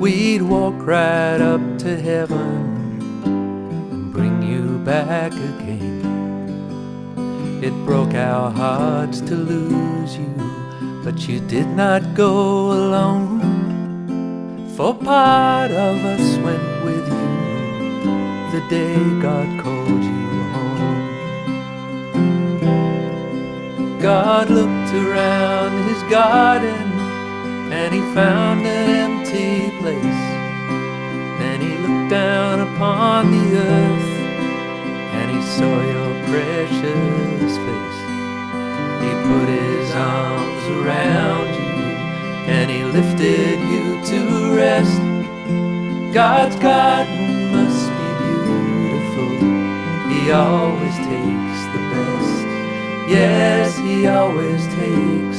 we'd walk right up to heaven and bring you back again. It broke our hearts to lose you, but you did not go alone. For part of us went with you the day God called you home. God looked around his garden and he found an precious face. He put his arms around you and he lifted you to rest. God's garden must be beautiful. He always takes the best. Yes, he always takes.